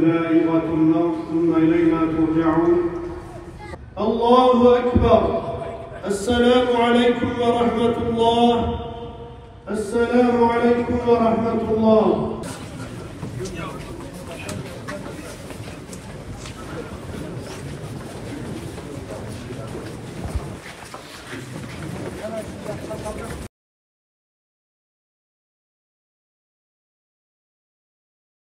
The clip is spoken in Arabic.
دائرة النار ثم إلينا ترجعون. الله أكبر. السلام عليكم ورحمة الله. السلام عليكم ورحمة الله.